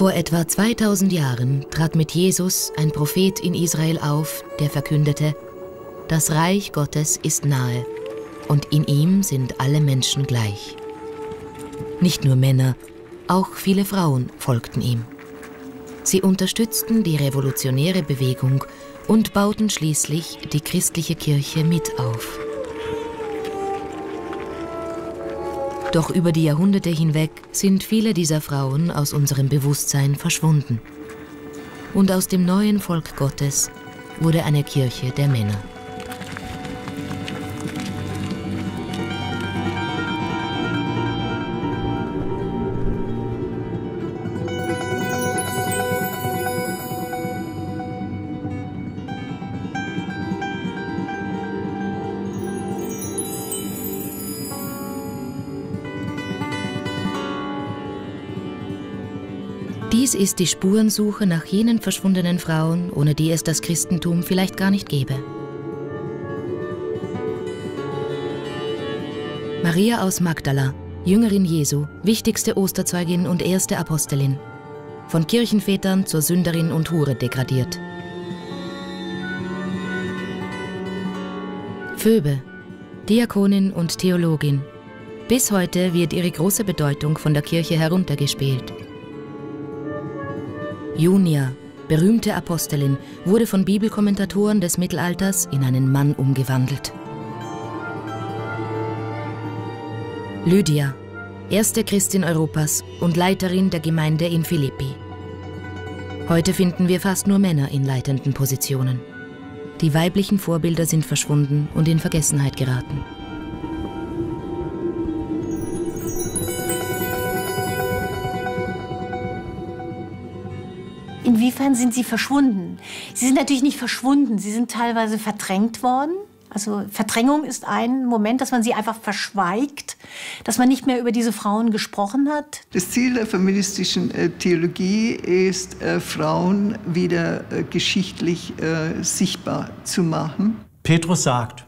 Vor etwa 2000 Jahren trat mit Jesus ein Prophet in Israel auf, der verkündete, das Reich Gottes ist nahe und in ihm sind alle Menschen gleich. Nicht nur Männer, auch viele Frauen folgten ihm. Sie unterstützten die revolutionäre Bewegung und bauten schließlich die christliche Kirche mit auf. Doch über die Jahrhunderte hinweg sind viele dieser Frauen aus unserem Bewusstsein verschwunden. Und aus dem neuen Volk Gottes wurde eine Kirche der Männer. Dies ist die Spurensuche nach jenen verschwundenen Frauen, ohne die es das Christentum vielleicht gar nicht gäbe. Maria aus Magdala, Jüngerin Jesu, wichtigste Osterzeugin und erste Apostelin. Von Kirchenvätern zur Sünderin und Hure degradiert. Phoebe, Diakonin und Theologin. Bis heute wird ihre große Bedeutung von der Kirche heruntergespielt. Junia, berühmte Apostelin, wurde von Bibelkommentatoren des Mittelalters in einen Mann umgewandelt. Lydia, erste Christin Europas und Leiterin der Gemeinde in Philippi. Heute finden wir fast nur Männer in leitenden Positionen. Die weiblichen Vorbilder sind verschwunden und in Vergessenheit geraten. Inwiefern sind sie verschwunden? Sie sind natürlich nicht verschwunden, sie sind teilweise verdrängt worden. Also Verdrängung ist ein Moment, dass man sie einfach verschweigt, dass man nicht mehr über diese Frauen gesprochen hat. Das Ziel der feministischen äh, Theologie ist, äh, Frauen wieder äh, geschichtlich sichtbar zu machen. Petrus sagt,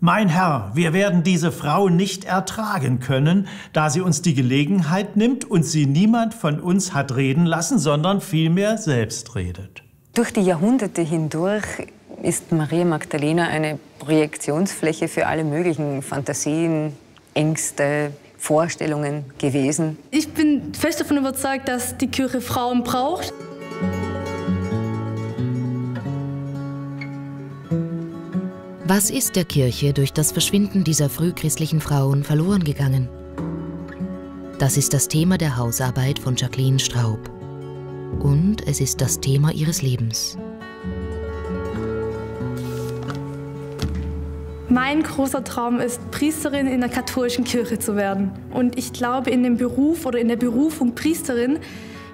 mein Herr, wir werden diese Frau nicht ertragen können, da sie uns die Gelegenheit nimmt und sie niemand von uns hat reden lassen, sondern vielmehr selbst redet. Durch die Jahrhunderte hindurch ist Maria Magdalena eine Projektionsfläche für alle möglichen Fantasien, Ängste, Vorstellungen gewesen. Ich bin fest davon überzeugt, dass die Kirche Frauen braucht. Was ist der Kirche durch das Verschwinden dieser frühchristlichen Frauen verloren gegangen? Das ist das Thema der Hausarbeit von Jacqueline Straub. Und es ist das Thema ihres Lebens. Mein großer Traum ist, Priesterin in der katholischen Kirche zu werden. Und ich glaube, in dem Beruf oder in der Berufung Priesterin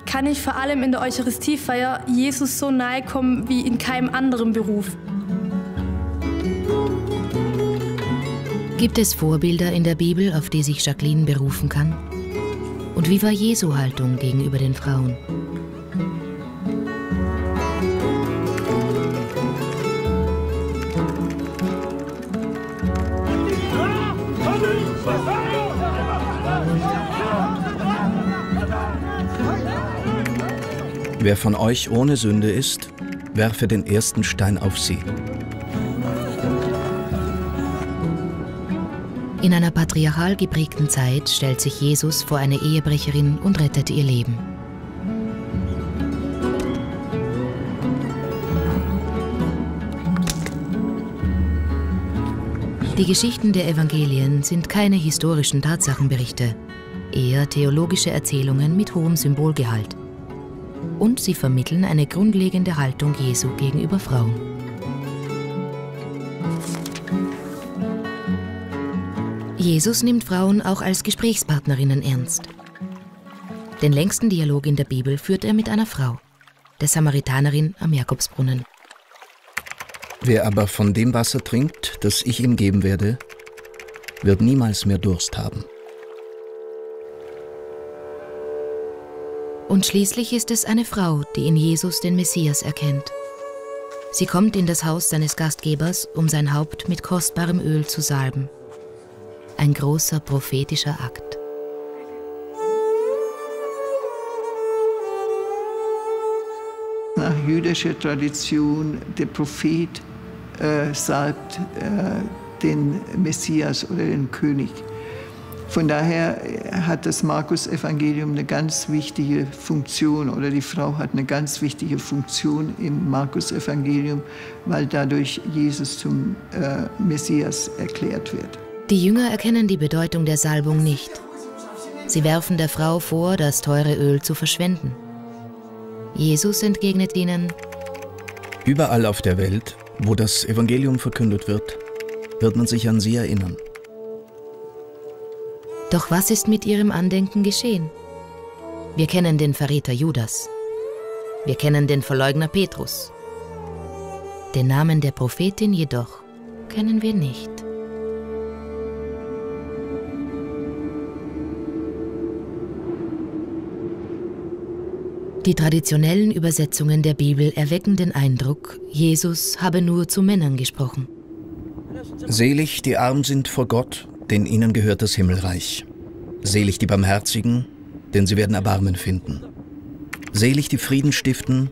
kann ich vor allem in der Eucharistiefeier Jesus so nahe kommen wie in keinem anderen Beruf. Gibt es Vorbilder in der Bibel, auf die sich Jacqueline berufen kann? Und wie war Jesu Haltung gegenüber den Frauen? Wer von euch ohne Sünde ist, werfe den ersten Stein auf sie. In einer patriarchal geprägten Zeit stellt sich Jesus vor eine Ehebrecherin und rettet ihr Leben. Die Geschichten der Evangelien sind keine historischen Tatsachenberichte, eher theologische Erzählungen mit hohem Symbolgehalt. Und sie vermitteln eine grundlegende Haltung Jesu gegenüber Frauen. Jesus nimmt Frauen auch als Gesprächspartnerinnen ernst. Den längsten Dialog in der Bibel führt er mit einer Frau, der Samaritanerin am Jakobsbrunnen. Wer aber von dem Wasser trinkt, das ich ihm geben werde, wird niemals mehr Durst haben. Und schließlich ist es eine Frau, die in Jesus den Messias erkennt. Sie kommt in das Haus seines Gastgebers, um sein Haupt mit kostbarem Öl zu salben ein großer prophetischer Akt. jüdischer Tradition, der Prophet äh, salbt äh, den Messias oder den König. Von daher hat das Markus-Evangelium eine ganz wichtige Funktion oder die Frau hat eine ganz wichtige Funktion im Markus-Evangelium, weil dadurch Jesus zum äh, Messias erklärt wird. Die Jünger erkennen die Bedeutung der Salbung nicht. Sie werfen der Frau vor, das teure Öl zu verschwenden. Jesus entgegnet ihnen, Überall auf der Welt, wo das Evangelium verkündet wird, wird man sich an sie erinnern. Doch was ist mit ihrem Andenken geschehen? Wir kennen den Verräter Judas. Wir kennen den Verleugner Petrus. Den Namen der Prophetin jedoch kennen wir nicht. Die traditionellen Übersetzungen der Bibel erwecken den Eindruck, Jesus habe nur zu Männern gesprochen. Selig die arm sind vor Gott, denn ihnen gehört das Himmelreich. Selig die Barmherzigen, denn sie werden Erbarmen finden. Selig die Frieden stiften,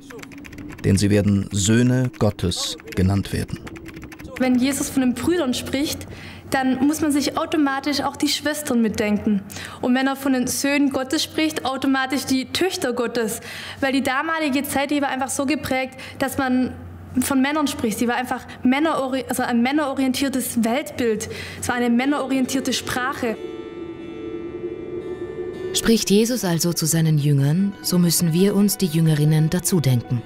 denn sie werden Söhne Gottes genannt werden. Wenn Jesus von den Brüdern spricht, dann muss man sich automatisch auch die Schwestern mitdenken. Und wenn er von den Söhnen Gottes spricht, automatisch die Töchter Gottes. Weil die damalige Zeit, die war einfach so geprägt, dass man von Männern spricht. Sie war einfach also ein männerorientiertes Weltbild. Es war eine männerorientierte Sprache. Spricht Jesus also zu seinen Jüngern, so müssen wir uns die Jüngerinnen dazu denken.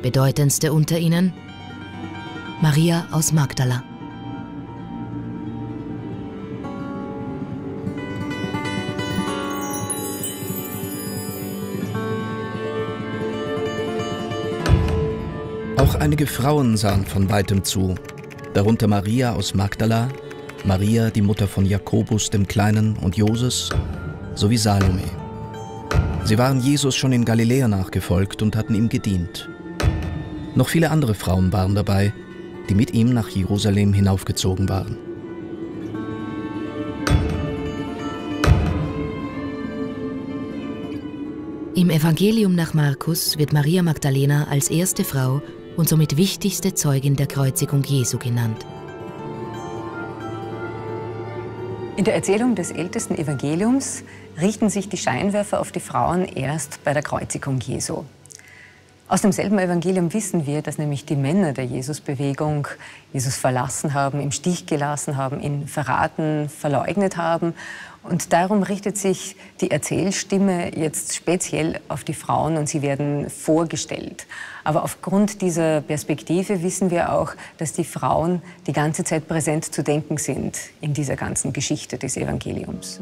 Bedeutendste unter ihnen Maria aus Magdala. Einige Frauen sahen von weitem zu, darunter Maria aus Magdala, Maria, die Mutter von Jakobus dem Kleinen und Joses, sowie Salome. Sie waren Jesus schon in Galiläa nachgefolgt und hatten ihm gedient. Noch viele andere Frauen waren dabei, die mit ihm nach Jerusalem hinaufgezogen waren. Im Evangelium nach Markus wird Maria Magdalena als erste Frau und somit wichtigste Zeugin der Kreuzigung Jesu genannt. In der Erzählung des ältesten Evangeliums richten sich die Scheinwerfer auf die Frauen erst bei der Kreuzigung Jesu. Aus demselben Evangelium wissen wir, dass nämlich die Männer der Jesusbewegung Jesus verlassen haben, im Stich gelassen haben, ihn verraten, verleugnet haben. Und darum richtet sich die Erzählstimme jetzt speziell auf die Frauen und sie werden vorgestellt. Aber aufgrund dieser Perspektive wissen wir auch, dass die Frauen die ganze Zeit präsent zu denken sind in dieser ganzen Geschichte des Evangeliums.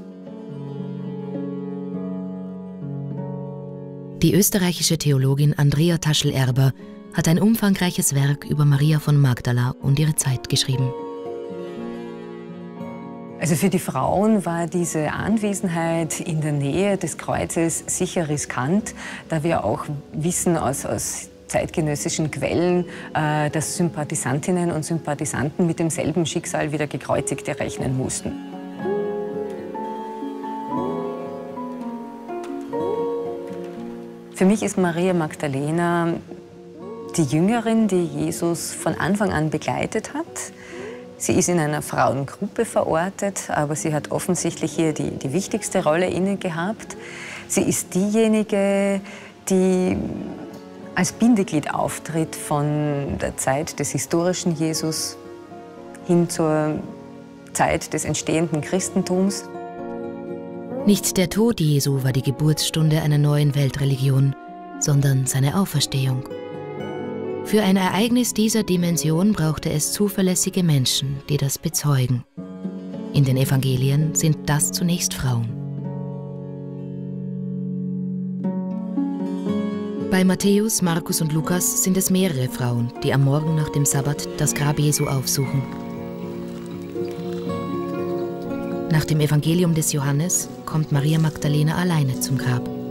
Die österreichische Theologin Andrea Taschel-Erber hat ein umfangreiches Werk über Maria von Magdala und ihre Zeit geschrieben. Also für die Frauen war diese Anwesenheit in der Nähe des Kreuzes sicher riskant, da wir auch wissen aus, aus zeitgenössischen Quellen, äh, dass Sympathisantinnen und Sympathisanten mit demselben Schicksal wie der Gekreuzigte rechnen mussten. Für mich ist Maria Magdalena die Jüngerin, die Jesus von Anfang an begleitet hat. Sie ist in einer Frauengruppe verortet, aber sie hat offensichtlich hier die, die wichtigste Rolle inne gehabt. Sie ist diejenige, die als Bindeglied auftritt von der Zeit des historischen Jesus hin zur Zeit des entstehenden Christentums. Nicht der Tod Jesu war die Geburtsstunde einer neuen Weltreligion, sondern seine Auferstehung. Für ein Ereignis dieser Dimension brauchte es zuverlässige Menschen, die das bezeugen. In den Evangelien sind das zunächst Frauen. Bei Matthäus, Markus und Lukas sind es mehrere Frauen, die am Morgen nach dem Sabbat das Grab Jesu aufsuchen Nach dem Evangelium des Johannes kommt Maria Magdalena alleine zum Grab.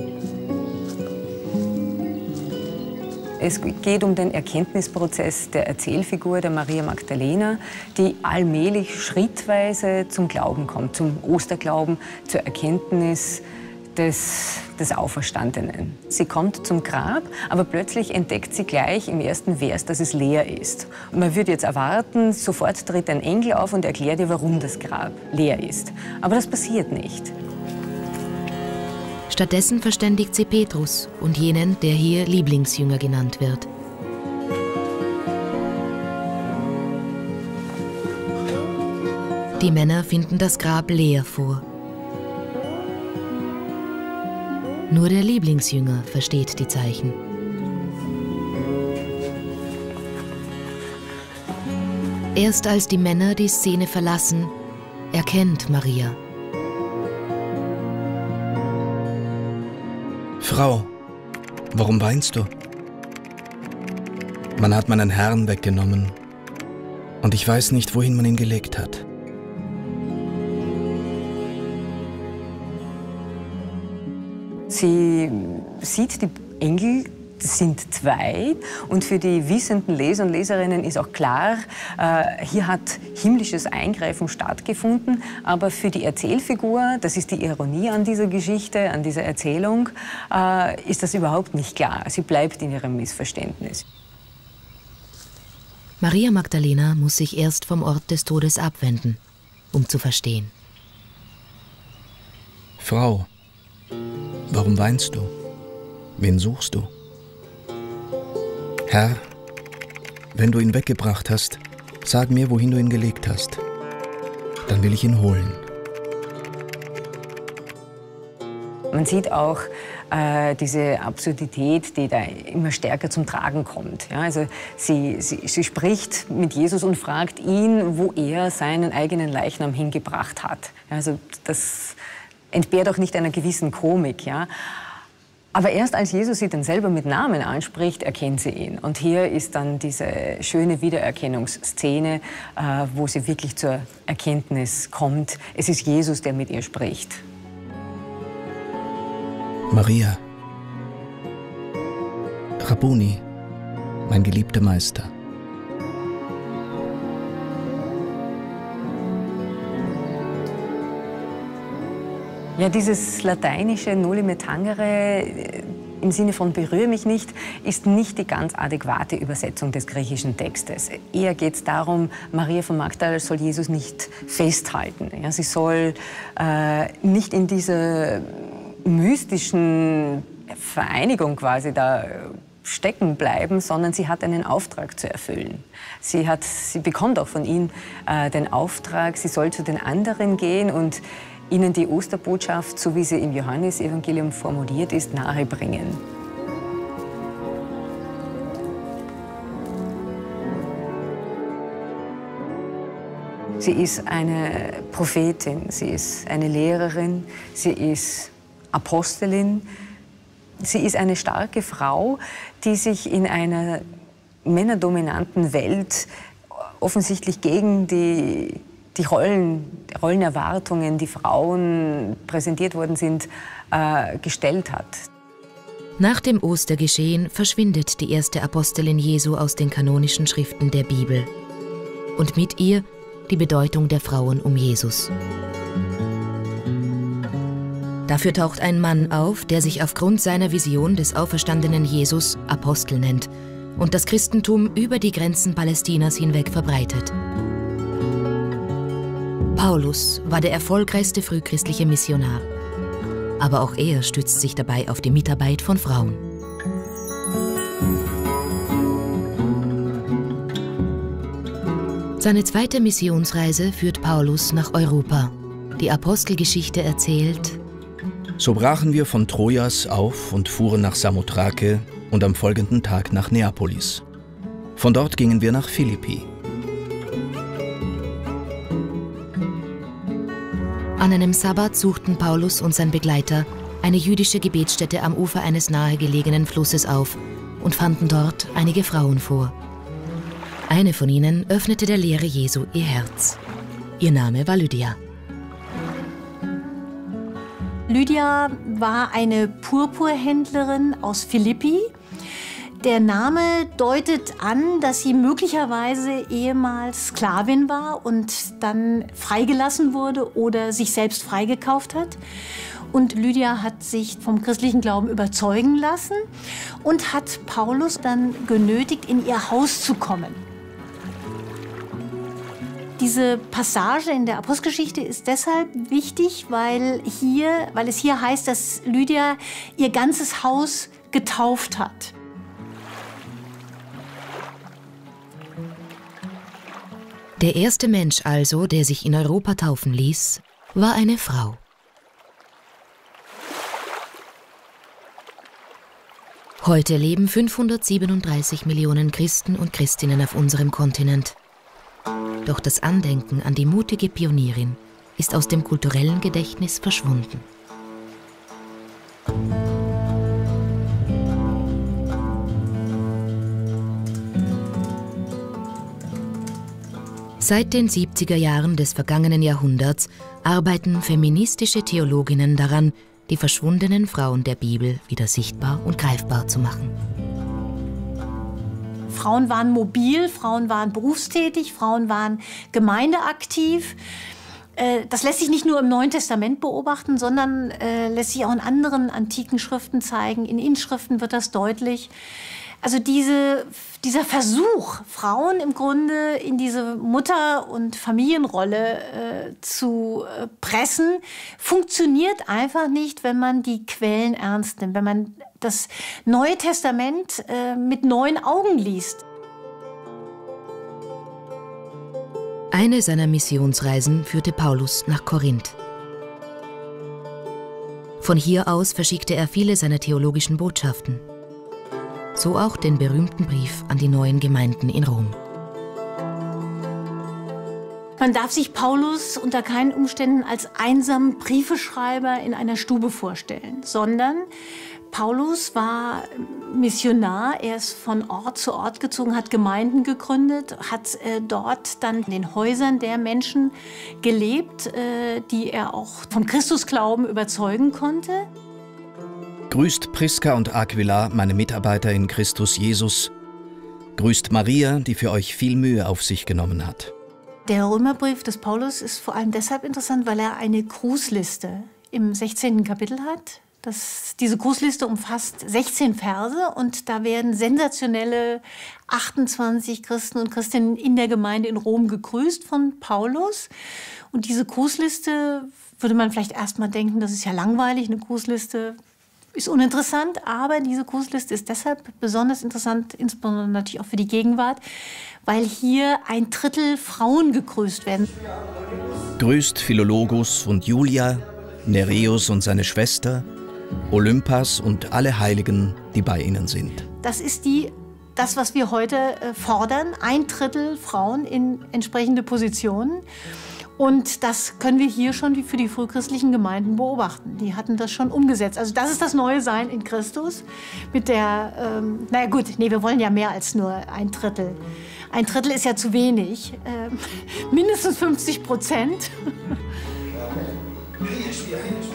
Es geht um den Erkenntnisprozess der Erzählfigur der Maria Magdalena, die allmählich schrittweise zum Glauben kommt, zum Osterglauben, zur Erkenntnis des, des Auferstandenen. Sie kommt zum Grab, aber plötzlich entdeckt sie gleich im ersten Vers, dass es leer ist. Man würde jetzt erwarten, sofort tritt ein Engel auf und erklärt ihr, warum das Grab leer ist. Aber das passiert nicht. Stattdessen verständigt sie Petrus und jenen, der hier Lieblingsjünger genannt wird. Die Männer finden das Grab leer vor. Nur der Lieblingsjünger versteht die Zeichen. Erst als die Männer die Szene verlassen, erkennt Maria. Frau, warum weinst du? Man hat meinen Herrn weggenommen und ich weiß nicht, wohin man ihn gelegt hat. Sie sieht die Engel sind zwei. Und für die wissenden Leser und Leserinnen ist auch klar, äh, hier hat himmlisches Eingreifen stattgefunden. Aber für die Erzählfigur, das ist die Ironie an dieser Geschichte, an dieser Erzählung, äh, ist das überhaupt nicht klar. Sie bleibt in ihrem Missverständnis. Maria Magdalena muss sich erst vom Ort des Todes abwenden, um zu verstehen. Frau, Warum weinst du? Wen suchst du? Herr, wenn du ihn weggebracht hast, sag mir, wohin du ihn gelegt hast. Dann will ich ihn holen. Man sieht auch äh, diese Absurdität, die da immer stärker zum Tragen kommt. Ja, also sie, sie, sie spricht mit Jesus und fragt ihn, wo er seinen eigenen Leichnam hingebracht hat. Also das entbehrt auch nicht einer gewissen Komik. Ja? Aber erst als Jesus sie dann selber mit Namen anspricht, erkennt sie ihn. Und hier ist dann diese schöne Wiedererkennungsszene, äh, wo sie wirklich zur Erkenntnis kommt. Es ist Jesus, der mit ihr spricht. Maria, Rabuni, mein geliebter Meister. Ja, dieses lateinische Noli me tangere äh, im Sinne von berühre mich nicht, ist nicht die ganz adäquate Übersetzung des griechischen Textes. Eher geht es darum, Maria von Magdala soll Jesus nicht festhalten. Ja, sie soll äh, nicht in dieser mystischen Vereinigung quasi da stecken bleiben, sondern sie hat einen Auftrag zu erfüllen. Sie, hat, sie bekommt auch von ihm äh, den Auftrag, sie soll zu den anderen gehen und ihnen die Osterbotschaft, so wie sie im Johannesevangelium formuliert ist, nahebringen. Sie ist eine Prophetin, sie ist eine Lehrerin, sie ist Apostelin, sie ist eine starke Frau, die sich in einer männerdominanten Welt offensichtlich gegen die die Rollen, Rollenerwartungen, die Frauen präsentiert worden sind, äh, gestellt hat. Nach dem Ostergeschehen verschwindet die erste Apostelin Jesu aus den kanonischen Schriften der Bibel und mit ihr die Bedeutung der Frauen um Jesus. Dafür taucht ein Mann auf, der sich aufgrund seiner Vision des auferstandenen Jesus Apostel nennt und das Christentum über die Grenzen Palästinas hinweg verbreitet. Paulus war der erfolgreichste frühchristliche Missionar. Aber auch er stützt sich dabei auf die Mitarbeit von Frauen. Seine zweite Missionsreise führt Paulus nach Europa. Die Apostelgeschichte erzählt, so brachen wir von Trojas auf und fuhren nach Samothrake und am folgenden Tag nach Neapolis. Von dort gingen wir nach Philippi. An einem Sabbat suchten Paulus und sein Begleiter eine jüdische Gebetsstätte am Ufer eines nahegelegenen Flusses auf und fanden dort einige Frauen vor. Eine von ihnen öffnete der Lehre Jesu ihr Herz. Ihr Name war Lydia. Lydia war eine Purpurhändlerin aus Philippi der Name deutet an, dass sie möglicherweise ehemals Sklavin war und dann freigelassen wurde oder sich selbst freigekauft hat. Und Lydia hat sich vom christlichen Glauben überzeugen lassen und hat Paulus dann genötigt, in ihr Haus zu kommen. Diese Passage in der Apostelgeschichte ist deshalb wichtig, weil, hier, weil es hier heißt, dass Lydia ihr ganzes Haus getauft hat. Der erste Mensch also, der sich in Europa taufen ließ, war eine Frau. Heute leben 537 Millionen Christen und Christinnen auf unserem Kontinent. Doch das Andenken an die mutige Pionierin ist aus dem kulturellen Gedächtnis verschwunden. Seit den 70er Jahren des vergangenen Jahrhunderts arbeiten feministische Theologinnen daran, die verschwundenen Frauen der Bibel wieder sichtbar und greifbar zu machen. Frauen waren mobil, Frauen waren berufstätig, Frauen waren gemeindeaktiv. Äh, das lässt sich nicht nur im Neuen Testament beobachten, sondern äh, lässt sich auch in anderen antiken Schriften zeigen. In Inschriften wird das deutlich. Also diese, dieser Versuch, Frauen im Grunde in diese Mutter- und Familienrolle äh, zu äh, pressen, funktioniert einfach nicht, wenn man die Quellen ernst nimmt, wenn man das Neue Testament äh, mit neuen Augen liest. Eine seiner Missionsreisen führte Paulus nach Korinth. Von hier aus verschickte er viele seiner theologischen Botschaften so auch den berühmten Brief an die neuen Gemeinden in Rom. Man darf sich Paulus unter keinen Umständen als einsamen Briefeschreiber in einer Stube vorstellen, sondern Paulus war Missionar, er ist von Ort zu Ort gezogen, hat Gemeinden gegründet, hat äh, dort dann in den Häusern der Menschen gelebt, äh, die er auch vom Christusglauben überzeugen konnte. Grüßt Priska und Aquila, meine Mitarbeiter in Christus Jesus. Grüßt Maria, die für euch viel Mühe auf sich genommen hat. Der Römerbrief des Paulus ist vor allem deshalb interessant, weil er eine Grußliste im 16. Kapitel hat. Das, diese Grußliste umfasst 16 Verse und da werden sensationelle 28 Christen und Christinnen in der Gemeinde in Rom gegrüßt von Paulus. Und diese Grußliste würde man vielleicht erstmal denken, das ist ja langweilig, eine Grußliste ist uninteressant, aber diese Grußliste ist deshalb besonders interessant, insbesondere natürlich auch für die Gegenwart, weil hier ein Drittel Frauen gegrüßt werden. Grüßt Philologus und Julia, Nereus und seine Schwester, Olympas und alle Heiligen, die bei ihnen sind. Das ist die, das, was wir heute äh, fordern, ein Drittel Frauen in entsprechende Positionen. Und das können wir hier schon für die frühchristlichen Gemeinden beobachten. Die hatten das schon umgesetzt. Also das ist das neue Sein in Christus mit der, ähm, naja gut, nee, wir wollen ja mehr als nur ein Drittel. Ein Drittel ist ja zu wenig. Ähm, mindestens 50 Prozent.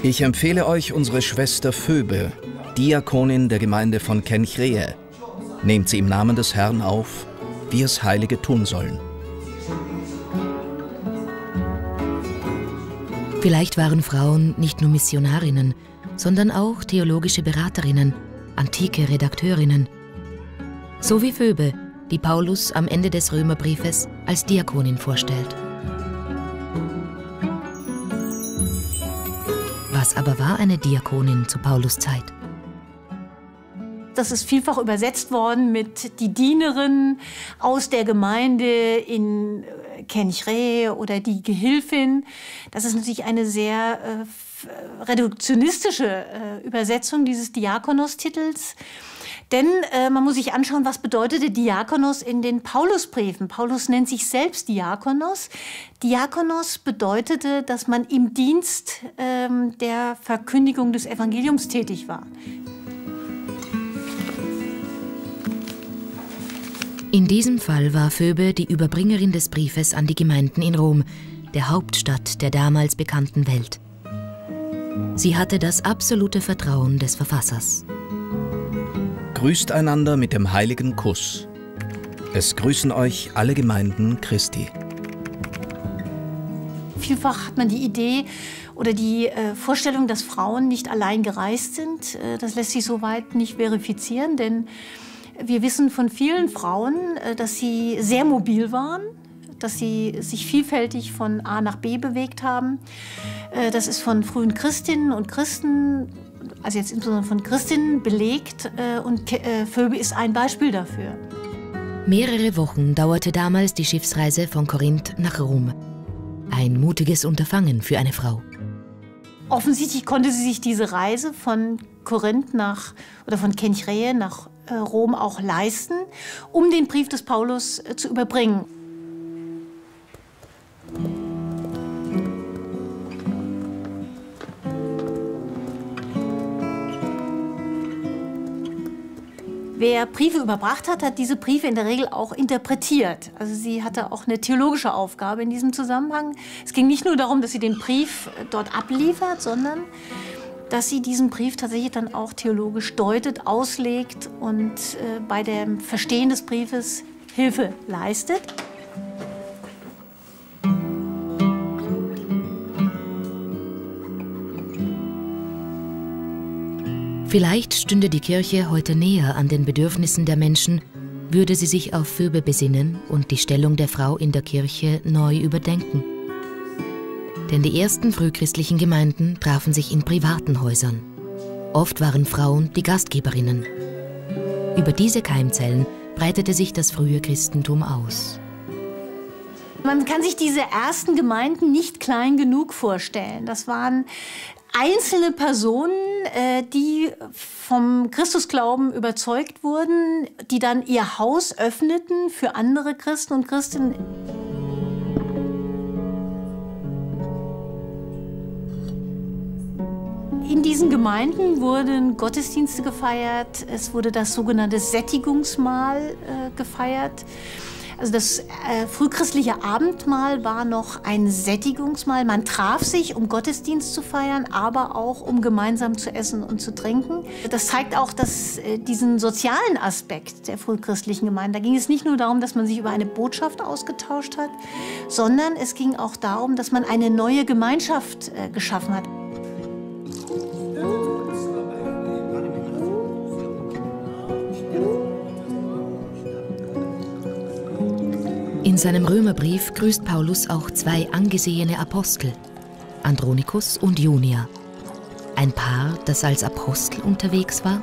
Ich empfehle euch unsere Schwester Phoebe, Diakonin der Gemeinde von Kenchreä. Nehmt sie im Namen des Herrn auf, wie es Heilige tun sollen. Vielleicht waren Frauen nicht nur Missionarinnen, sondern auch theologische Beraterinnen, antike Redakteurinnen. So wie Phoebe, die Paulus am Ende des Römerbriefes als Diakonin vorstellt. Was aber war eine Diakonin zu Paulus Zeit? Das ist vielfach übersetzt worden mit die Dienerin aus der Gemeinde in Kenchre oder die Gehilfin. Das ist natürlich eine sehr äh, reduktionistische äh, Übersetzung dieses Diakonos-Titels. Denn äh, man muss sich anschauen, was bedeutete Diakonos in den Paulusbriefen. Paulus nennt sich selbst Diakonos. Diakonos bedeutete, dass man im Dienst ähm, der Verkündigung des Evangeliums tätig war. In diesem Fall war Phoebe die Überbringerin des Briefes an die Gemeinden in Rom, der Hauptstadt der damals bekannten Welt. Sie hatte das absolute Vertrauen des Verfassers. Grüßt einander mit dem heiligen Kuss. Es grüßen euch alle Gemeinden Christi. vielfach hat man die Idee oder die äh, Vorstellung, dass Frauen nicht allein gereist sind. Äh, das lässt sich soweit nicht verifizieren, denn wir wissen von vielen Frauen, äh, dass sie sehr mobil waren, dass sie sich vielfältig von A nach B bewegt haben. Äh, das ist von frühen Christinnen und Christen, also jetzt insbesondere von Christinnen, belegt äh, und Phoebe ist ein Beispiel dafür. Mehrere Wochen dauerte damals die Schiffsreise von Korinth nach Rom. Ein mutiges Unterfangen für eine Frau. Offensichtlich konnte sie sich diese Reise von Korinth nach oder von Kenchreä nach Rom auch leisten, um den Brief des Paulus äh, zu überbringen. Wer Briefe überbracht hat, hat diese Briefe in der Regel auch interpretiert. Also sie hatte auch eine theologische Aufgabe in diesem Zusammenhang. Es ging nicht nur darum, dass sie den Brief äh, dort abliefert, sondern dass sie diesen Brief tatsächlich dann auch theologisch deutet, auslegt und äh, bei dem Verstehen des Briefes Hilfe leistet. Vielleicht stünde die Kirche heute näher an den Bedürfnissen der Menschen, würde sie sich auf Fürbe besinnen und die Stellung der Frau in der Kirche neu überdenken. Denn die ersten frühchristlichen Gemeinden trafen sich in privaten Häusern. Oft waren Frauen die Gastgeberinnen. Über diese Keimzellen breitete sich das frühe Christentum aus. Man kann sich diese ersten Gemeinden nicht klein genug vorstellen. Das waren einzelne Personen, äh, die vom Christusglauben überzeugt wurden, die dann ihr Haus öffneten für andere Christen und Christinnen. In diesen Gemeinden wurden Gottesdienste gefeiert, es wurde das sogenannte Sättigungsmahl äh, gefeiert. Also das äh, frühchristliche Abendmahl war noch ein Sättigungsmahl. Man traf sich, um Gottesdienst zu feiern, aber auch um gemeinsam zu essen und zu trinken. Das zeigt auch dass, äh, diesen sozialen Aspekt der frühchristlichen Gemeinde. Da ging es nicht nur darum, dass man sich über eine Botschaft ausgetauscht hat, sondern es ging auch darum, dass man eine neue Gemeinschaft äh, geschaffen hat. In seinem Römerbrief grüßt Paulus auch zwei angesehene Apostel, Andronikus und Junia. Ein Paar, das als Apostel unterwegs war?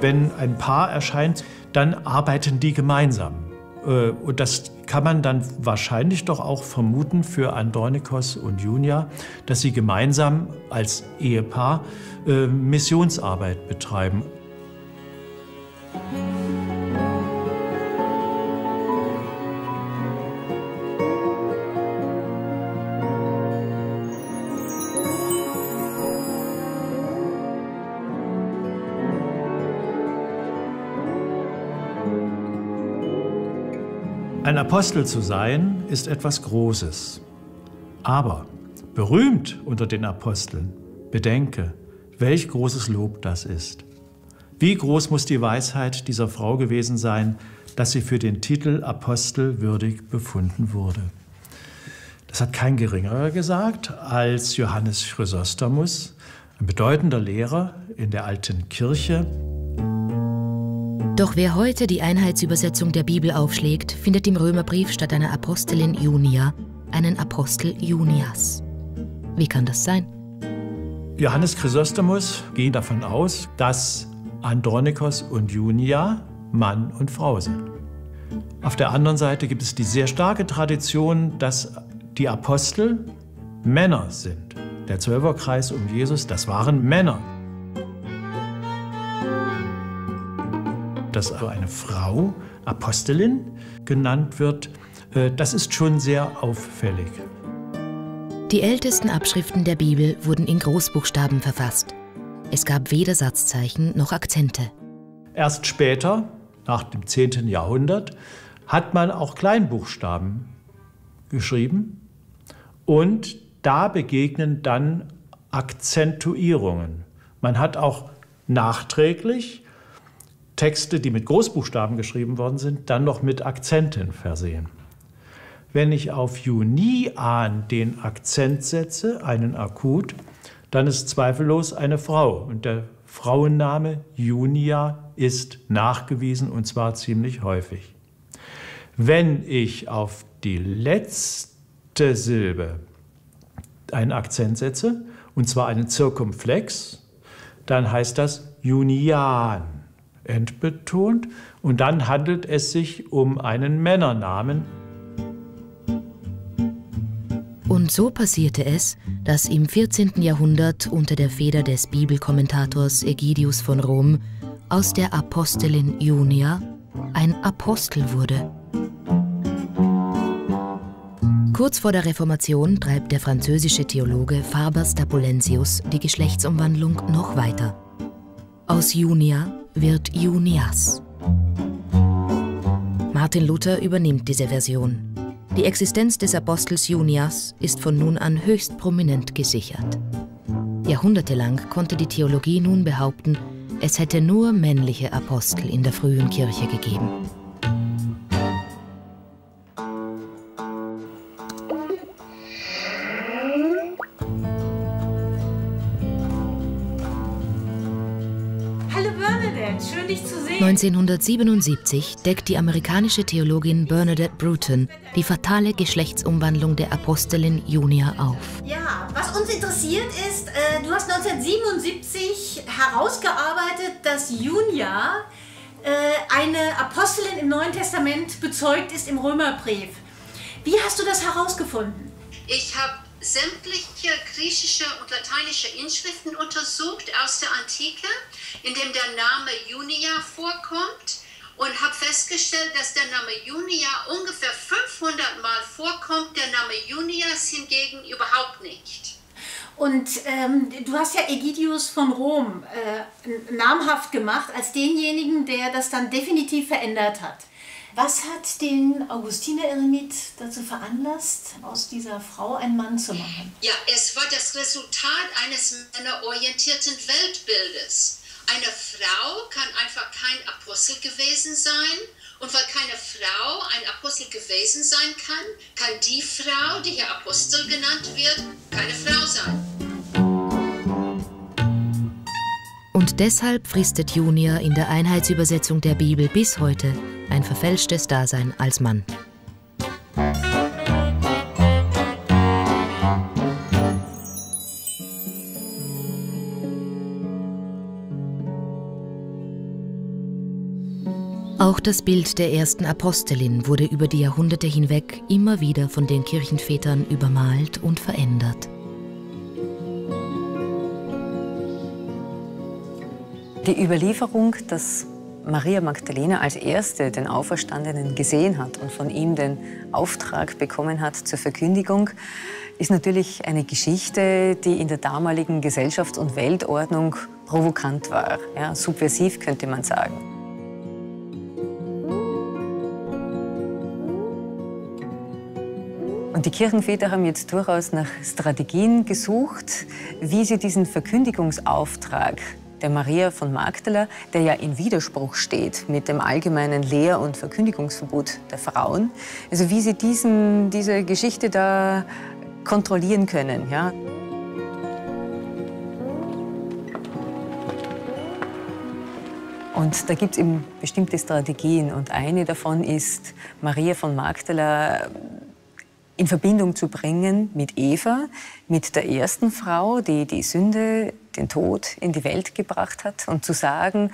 Wenn ein Paar erscheint, dann arbeiten die gemeinsam. Äh, und das kann man dann wahrscheinlich doch auch vermuten für Andronikos und Junia, dass sie gemeinsam als Ehepaar äh, Missionsarbeit betreiben. Apostel zu sein, ist etwas Großes. Aber berühmt unter den Aposteln, bedenke, welch großes Lob das ist. Wie groß muss die Weisheit dieser Frau gewesen sein, dass sie für den Titel Apostel würdig befunden wurde. Das hat kein geringerer gesagt als Johannes Chrysostomus, ein bedeutender Lehrer in der alten Kirche, doch wer heute die Einheitsübersetzung der Bibel aufschlägt, findet im Römerbrief statt einer Apostelin Junia einen Apostel Junias. Wie kann das sein? Johannes Chrysostomus ging davon aus, dass Andronikos und Junia Mann und Frau sind. Auf der anderen Seite gibt es die sehr starke Tradition, dass die Apostel Männer sind. Der Zwölferkreis um Jesus, das waren Männer. Dass eine Frau Apostelin genannt wird, äh, das ist schon sehr auffällig. Die ältesten Abschriften der Bibel wurden in Großbuchstaben verfasst. Es gab weder Satzzeichen noch Akzente. Erst später, nach dem 10. Jahrhundert, hat man auch Kleinbuchstaben geschrieben und da begegnen dann Akzentuierungen. Man hat auch nachträglich Texte, die mit Großbuchstaben geschrieben worden sind, dann noch mit Akzenten versehen. wenn ich auf Junian den Akzent setze, einen Akut, dann ist zweifellos eine Frau. Und der Frauenname Junia ist nachgewiesen und zwar ziemlich häufig. Wenn ich auf die letzte Silbe einen Akzent setze, und zwar einen Zirkumflex, dann heißt das Junian, entbetont, und dann handelt es sich um einen Männernamen. Und so passierte es, dass im 14. Jahrhundert unter der Feder des Bibelkommentators Egidius von Rom aus der Apostelin Junia ein Apostel wurde. Kurz vor der Reformation treibt der französische Theologe Faber Stapulensius die Geschlechtsumwandlung noch weiter. Aus Junia wird Junias. Martin Luther übernimmt diese Version. Die Existenz des Apostels Junias ist von nun an höchst prominent gesichert. Jahrhundertelang konnte die Theologie nun behaupten, es hätte nur männliche Apostel in der frühen Kirche gegeben. 1977 deckt die amerikanische Theologin Bernadette Bruton die fatale Geschlechtsumwandlung der Apostelin Junia auf. Ja, was uns interessiert ist, äh, du hast 1977 herausgearbeitet, dass Junia äh, eine Apostelin im Neuen Testament bezeugt ist im Römerbrief. Wie hast du das herausgefunden? Ich habe sämtliche griechische und lateinische Inschriften untersucht aus der Antike, in dem der Name Junia vorkommt und habe festgestellt, dass der Name Junia ungefähr 500 Mal vorkommt, der Name Junias hingegen überhaupt nicht. Und ähm, du hast ja Egidius von Rom äh, namhaft gemacht als denjenigen, der das dann definitiv verändert hat. Was hat den Augustiner-Eremit dazu veranlasst, aus dieser Frau einen Mann zu machen? Ja, es war das Resultat eines männerorientierten Weltbildes. Eine Frau kann einfach kein Apostel gewesen sein. Und weil keine Frau ein Apostel gewesen sein kann, kann die Frau, die hier Apostel genannt wird, keine Frau sein. Und deshalb fristet Junia in der Einheitsübersetzung der Bibel bis heute ein verfälschtes Dasein als Mann. Auch das Bild der ersten Apostelin wurde über die Jahrhunderte hinweg immer wieder von den Kirchenvätern übermalt und verändert. Die Überlieferung, dass Maria Magdalena als erste den Auferstandenen gesehen hat und von ihm den Auftrag bekommen hat zur Verkündigung, ist natürlich eine Geschichte, die in der damaligen Gesellschafts- und Weltordnung provokant war, ja, subversiv könnte man sagen. Und die Kirchenväter haben jetzt durchaus nach Strategien gesucht, wie sie diesen Verkündigungsauftrag der Maria von Magdala, der ja in Widerspruch steht mit dem allgemeinen Lehr- und Verkündigungsverbot der Frauen, also wie sie diesen, diese Geschichte da kontrollieren können. Ja. Und da gibt es eben bestimmte Strategien. Und eine davon ist, Maria von Magdala in Verbindung zu bringen mit Eva, mit der ersten Frau, die die Sünde, den Tod in die Welt gebracht hat und zu sagen,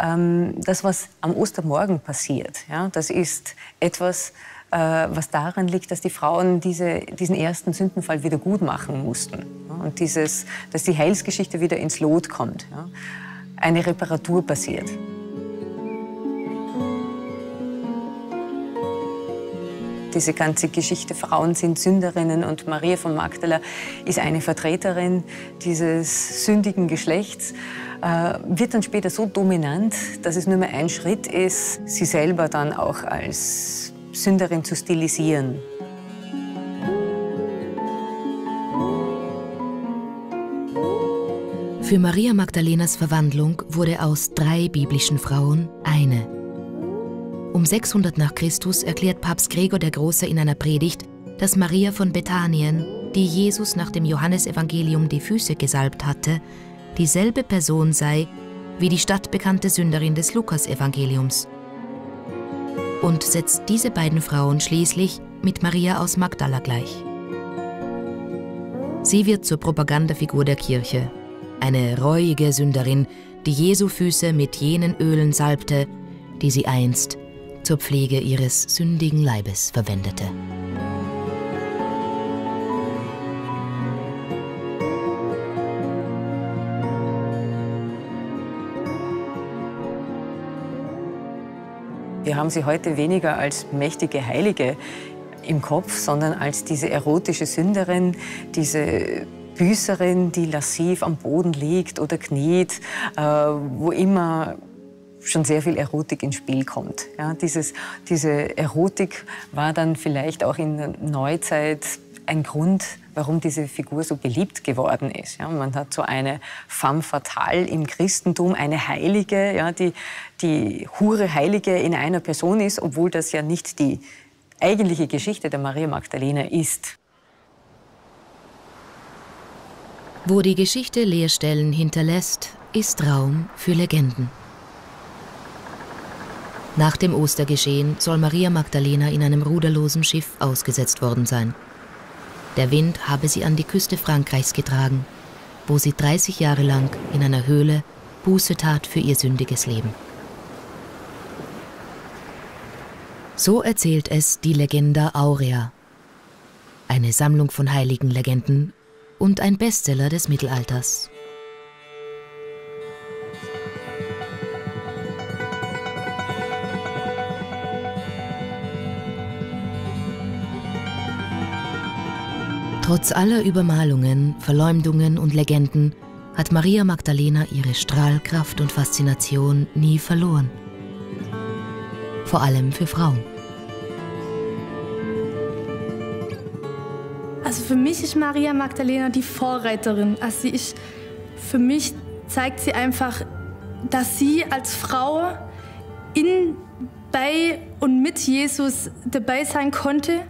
ähm, das, was am Ostermorgen passiert, ja, das ist etwas, äh, was daran liegt, dass die Frauen diese, diesen ersten Sündenfall wieder gut machen mussten ja, und dieses, dass die Heilsgeschichte wieder ins Lot kommt, ja, eine Reparatur passiert. Diese ganze Geschichte, Frauen sind Sünderinnen und Maria von Magdala ist eine Vertreterin dieses sündigen Geschlechts, äh, wird dann später so dominant, dass es nur mehr ein Schritt ist, sie selber dann auch als Sünderin zu stilisieren. Für Maria Magdalenas Verwandlung wurde aus drei biblischen Frauen eine. Um 600 nach Christus erklärt Papst Gregor der Große in einer Predigt, dass Maria von Bethanien, die Jesus nach dem Johannesevangelium die Füße gesalbt hatte, dieselbe Person sei wie die stadtbekannte Sünderin des Lukasevangeliums und setzt diese beiden Frauen schließlich mit Maria aus Magdala gleich. Sie wird zur Propagandafigur der Kirche, eine reuige Sünderin, die Jesu Füße mit jenen Ölen salbte, die sie einst zur Pflege ihres sündigen Leibes verwendete. Wir haben sie heute weniger als mächtige Heilige im Kopf, sondern als diese erotische Sünderin, diese Büßerin, die lassiv am Boden liegt oder kniet, äh, wo immer schon sehr viel Erotik ins Spiel kommt. Ja, dieses, diese Erotik war dann vielleicht auch in der Neuzeit ein Grund, warum diese Figur so beliebt geworden ist. Ja, man hat so eine femme fatale im Christentum, eine Heilige, ja, die, die Hure Heilige in einer Person ist, obwohl das ja nicht die eigentliche Geschichte der Maria Magdalena ist. Wo die Geschichte Leerstellen hinterlässt, ist Raum für Legenden. Nach dem Ostergeschehen soll Maria Magdalena in einem ruderlosen Schiff ausgesetzt worden sein. Der Wind habe sie an die Küste Frankreichs getragen, wo sie 30 Jahre lang in einer Höhle Buße tat für ihr sündiges Leben. So erzählt es die Legenda Aurea, eine Sammlung von heiligen Legenden und ein Bestseller des Mittelalters. Trotz aller Übermalungen, Verleumdungen und Legenden hat Maria Magdalena ihre Strahlkraft und Faszination nie verloren. Vor allem für Frauen. Also für mich ist Maria Magdalena die Vorreiterin. Also sie ist, für mich zeigt sie einfach, dass sie als Frau in, bei und mit Jesus dabei sein konnte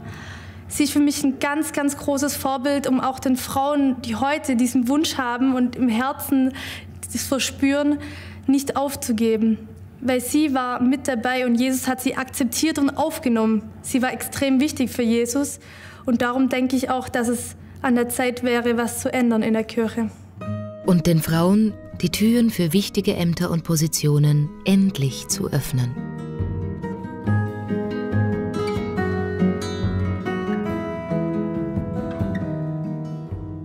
sie ist für mich ein ganz, ganz großes Vorbild, um auch den Frauen, die heute diesen Wunsch haben und im Herzen das verspüren, nicht aufzugeben. Weil sie war mit dabei und Jesus hat sie akzeptiert und aufgenommen. Sie war extrem wichtig für Jesus und darum denke ich auch, dass es an der Zeit wäre, was zu ändern in der Kirche. Und den Frauen die Türen für wichtige Ämter und Positionen endlich zu öffnen.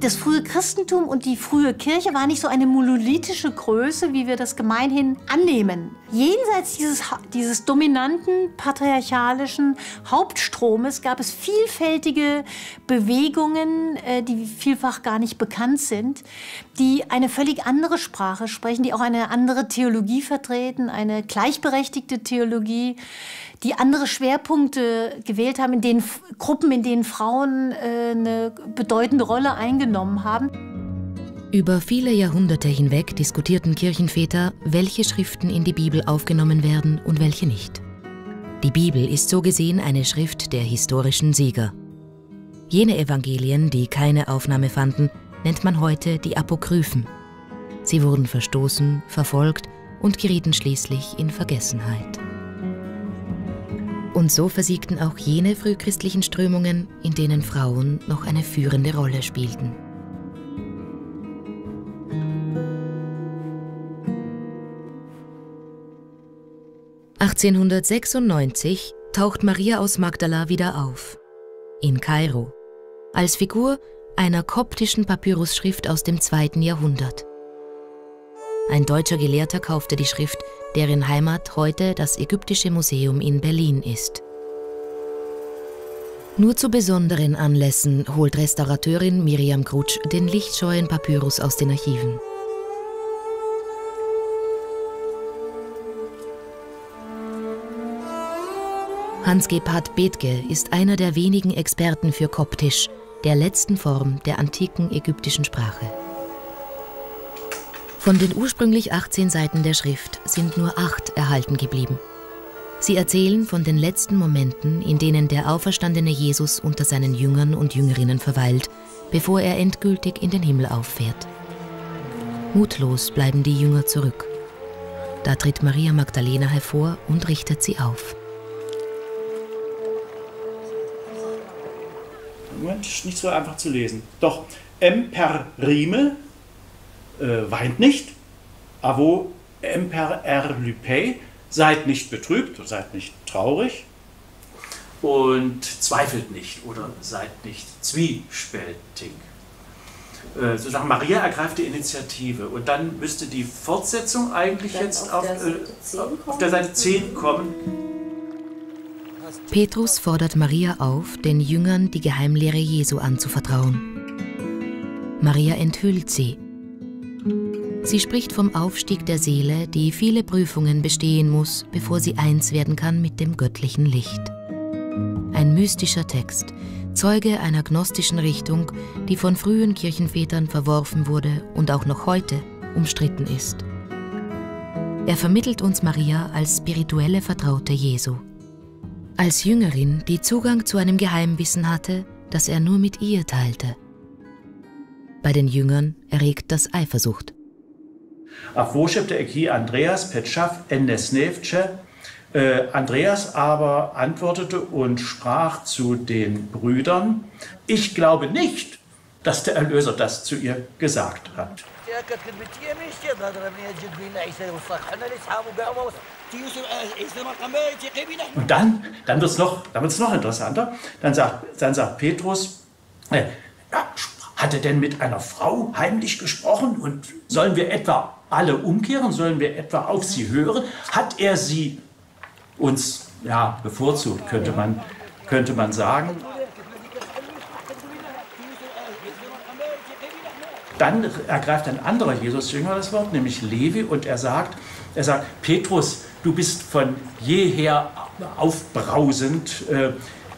Das frühe Christentum und die frühe Kirche war nicht so eine monolithische Größe, wie wir das gemeinhin annehmen. Jenseits dieses, dieses dominanten patriarchalischen Hauptstromes gab es vielfältige Bewegungen, äh, die vielfach gar nicht bekannt sind, die eine völlig andere Sprache sprechen, die auch eine andere Theologie vertreten, eine gleichberechtigte Theologie die andere Schwerpunkte gewählt haben, in denen Gruppen, in denen Frauen äh, eine bedeutende Rolle eingenommen haben. Über viele Jahrhunderte hinweg diskutierten Kirchenväter, welche Schriften in die Bibel aufgenommen werden und welche nicht. Die Bibel ist so gesehen eine Schrift der historischen Sieger. Jene Evangelien, die keine Aufnahme fanden, nennt man heute die Apokryphen. Sie wurden verstoßen, verfolgt und gerieten schließlich in Vergessenheit. Und so versiegten auch jene frühchristlichen Strömungen, in denen Frauen noch eine führende Rolle spielten. (1896) taucht Maria aus Magdala wieder auf. In Kairo. Als Figur einer koptischen Papyrusschrift aus dem zweiten Jahrhundert. Ein deutscher Gelehrter kaufte die Schrift, deren Heimat heute das Ägyptische Museum in Berlin ist. Nur zu besonderen Anlässen holt Restaurateurin Miriam Krutsch den lichtscheuen Papyrus aus den Archiven. Hans-Gebhard Bethge ist einer der wenigen Experten für Koptisch, der letzten Form der antiken ägyptischen Sprache. Von den ursprünglich 18 Seiten der Schrift sind nur acht erhalten geblieben. Sie erzählen von den letzten Momenten, in denen der auferstandene Jesus unter seinen Jüngern und Jüngerinnen verweilt, bevor er endgültig in den Himmel auffährt. Mutlos bleiben die Jünger zurück. Da tritt Maria Magdalena hervor und richtet sie auf. Moment, ist nicht so einfach zu lesen. Doch, Emperime äh, weint nicht, avo emper erlypei, seid nicht betrübt, seid nicht traurig und zweifelt nicht oder seid nicht zwiespältig. Äh, sozusagen Maria ergreift die Initiative und dann müsste die Fortsetzung eigentlich jetzt auf, auf, äh, auf der Seite 10 kommen. Petrus fordert Maria auf, den Jüngern die Geheimlehre Jesu anzuvertrauen. Maria enthüllt sie. Sie spricht vom Aufstieg der Seele, die viele Prüfungen bestehen muss, bevor sie eins werden kann mit dem göttlichen Licht. Ein mystischer Text, Zeuge einer gnostischen Richtung, die von frühen Kirchenvätern verworfen wurde und auch noch heute umstritten ist. Er vermittelt uns Maria als spirituelle Vertraute Jesu. Als Jüngerin, die Zugang zu einem Geheimwissen hatte, das er nur mit ihr teilte. Bei den Jüngern erregt das Eifersucht. Äh, Andreas aber antwortete und sprach zu den Brüdern, ich glaube nicht, dass der Erlöser das zu ihr gesagt hat. Und dann, dann wird es noch, noch interessanter. Dann sagt, dann sagt Petrus, äh, ja, hat er denn mit einer Frau heimlich gesprochen? Und sollen wir etwa alle umkehren? Sollen wir etwa auf sie hören? Hat er sie uns ja, bevorzugt, könnte man, könnte man sagen? Dann ergreift ein anderer Jesus-Jünger das Wort, nämlich Levi, und er sagt, er sagt, Petrus, du bist von jeher aufbrausend. Äh,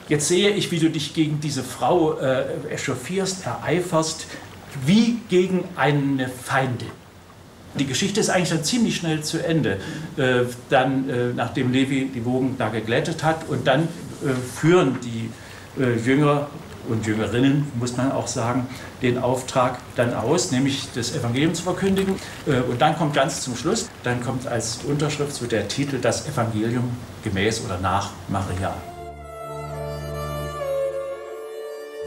jetzt sehe ich, wie du dich gegen diese Frau äh, echauffierst, ereiferst, wie gegen eine Feindin. Die Geschichte ist eigentlich dann ziemlich schnell zu Ende. Äh, dann, äh, nachdem Levi die Wogen da geglättet hat, und dann äh, führen die äh, Jünger und Jüngerinnen, muss man auch sagen, den Auftrag dann aus, nämlich das Evangelium zu verkündigen. Äh, und dann kommt ganz zum Schluss, dann kommt als Unterschrift so der Titel Das Evangelium gemäß oder nach Maria.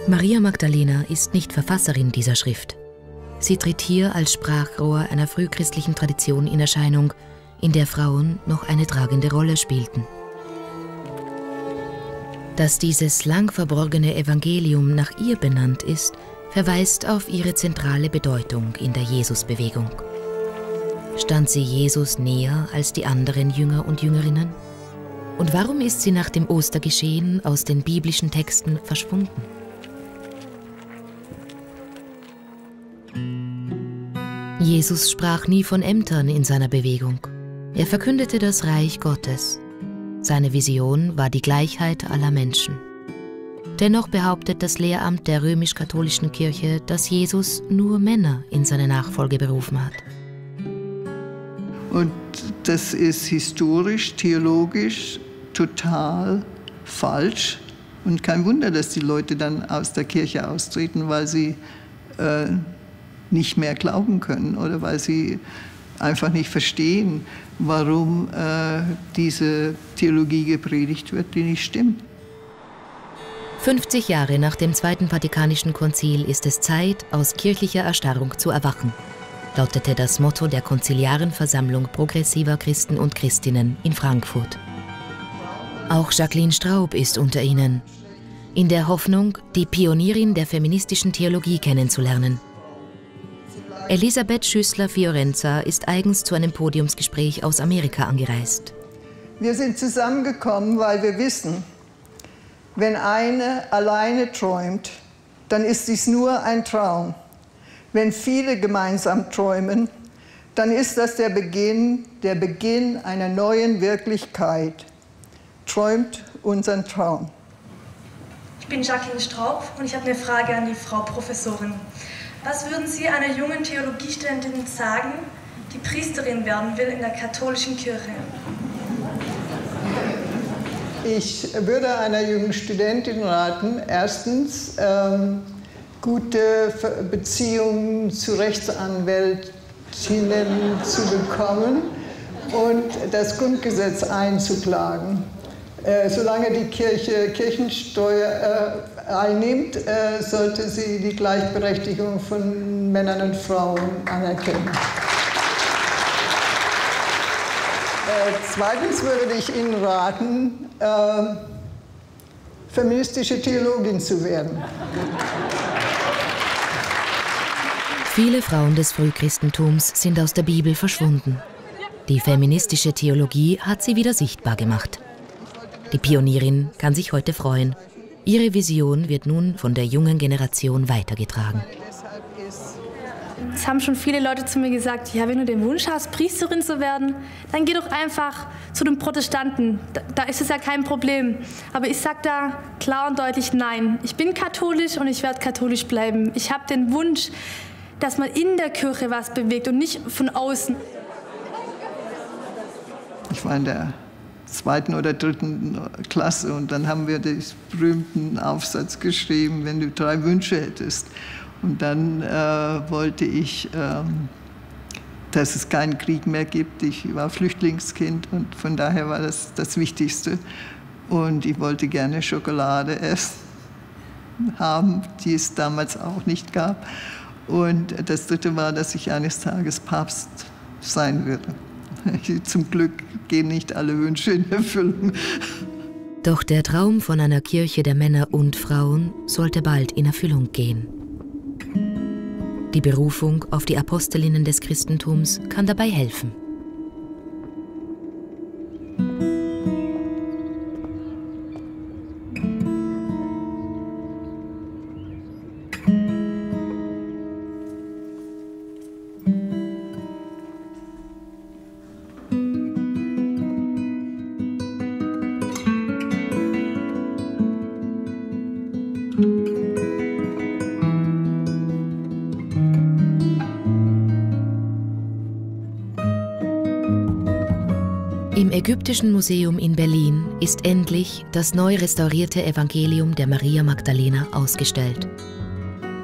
Maria Magdalena ist nicht Verfasserin dieser Schrift. Sie tritt hier als Sprachrohr einer frühchristlichen Tradition in Erscheinung, in der Frauen noch eine tragende Rolle spielten. Dass dieses lang verborgene Evangelium nach ihr benannt ist, verweist auf ihre zentrale Bedeutung in der Jesusbewegung. Stand sie Jesus näher als die anderen Jünger und Jüngerinnen? Und warum ist sie nach dem Ostergeschehen aus den biblischen Texten verschwunden? Jesus sprach nie von Ämtern in seiner Bewegung. Er verkündete das Reich Gottes. Seine Vision war die Gleichheit aller Menschen. Dennoch behauptet das Lehramt der römisch-katholischen Kirche, dass Jesus nur Männer in seine Nachfolge berufen hat. Und das ist historisch, theologisch total falsch. Und kein Wunder, dass die Leute dann aus der Kirche austreten, weil sie äh, nicht mehr glauben können oder weil sie einfach nicht verstehen, warum äh, diese Theologie gepredigt wird, die nicht stimmt. 50 Jahre nach dem Zweiten Vatikanischen Konzil ist es Zeit, aus kirchlicher Erstarrung zu erwachen, lautete das Motto der konziliaren Versammlung progressiver Christen und Christinnen in Frankfurt. Auch Jacqueline Straub ist unter ihnen, in der Hoffnung, die Pionierin der feministischen Theologie kennenzulernen – Elisabeth Schüssler-Fiorenza ist eigens zu einem Podiumsgespräch aus Amerika angereist. Wir sind zusammengekommen, weil wir wissen, wenn eine alleine träumt, dann ist dies nur ein Traum. Wenn viele gemeinsam träumen, dann ist das der Beginn, der Beginn einer neuen Wirklichkeit. Träumt unseren Traum. Ich bin Jacqueline Straub und ich habe eine Frage an die Frau Professorin. Was würden Sie einer jungen Theologiestudentin sagen, die Priesterin werden will in der katholischen Kirche? Ich würde einer jungen Studentin raten, erstens ähm, gute Beziehungen zu Rechtsanwältinnen zu bekommen und das Grundgesetz einzuklagen. Äh, solange die Kirche Kirchensteuer äh, einnimmt, äh, sollte sie die Gleichberechtigung von Männern und Frauen anerkennen. Äh, zweitens würde ich Ihnen raten, äh, feministische Theologin zu werden. Viele Frauen des Frühchristentums sind aus der Bibel verschwunden. Die feministische Theologie hat sie wieder sichtbar gemacht. Die Pionierin kann sich heute freuen. Ihre Vision wird nun von der jungen Generation weitergetragen. Es haben schon viele Leute zu mir gesagt, ja, wenn du den Wunsch hast, Priesterin zu werden, dann geh doch einfach zu den Protestanten. Da, da ist es ja kein Problem. Aber ich sage da klar und deutlich nein. Ich bin katholisch und ich werde katholisch bleiben. Ich habe den Wunsch, dass man in der Kirche was bewegt und nicht von außen. Ich war in der zweiten oder dritten Klasse und dann haben wir den berühmten Aufsatz geschrieben, wenn du drei Wünsche hättest. Und dann äh, wollte ich, ähm, dass es keinen Krieg mehr gibt. Ich war Flüchtlingskind und von daher war das das Wichtigste. Und ich wollte gerne Schokolade essen haben, die es damals auch nicht gab. Und das Dritte war, dass ich eines Tages Papst sein würde. Zum Glück gehen nicht alle Wünsche in Erfüllung. Doch der Traum von einer Kirche der Männer und Frauen sollte bald in Erfüllung gehen. Die Berufung auf die Apostelinnen des Christentums kann dabei helfen. Ägyptischen Museum in Berlin ist endlich das neu restaurierte Evangelium der Maria Magdalena ausgestellt.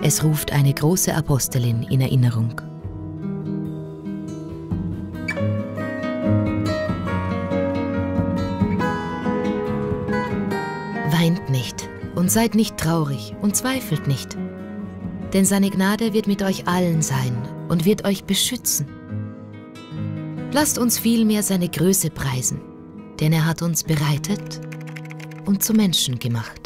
Es ruft eine große Apostelin in Erinnerung. Weint nicht und seid nicht traurig und zweifelt nicht, denn seine Gnade wird mit euch allen sein und wird euch beschützen. Lasst uns vielmehr seine Größe preisen, denn er hat uns bereitet und zu Menschen gemacht.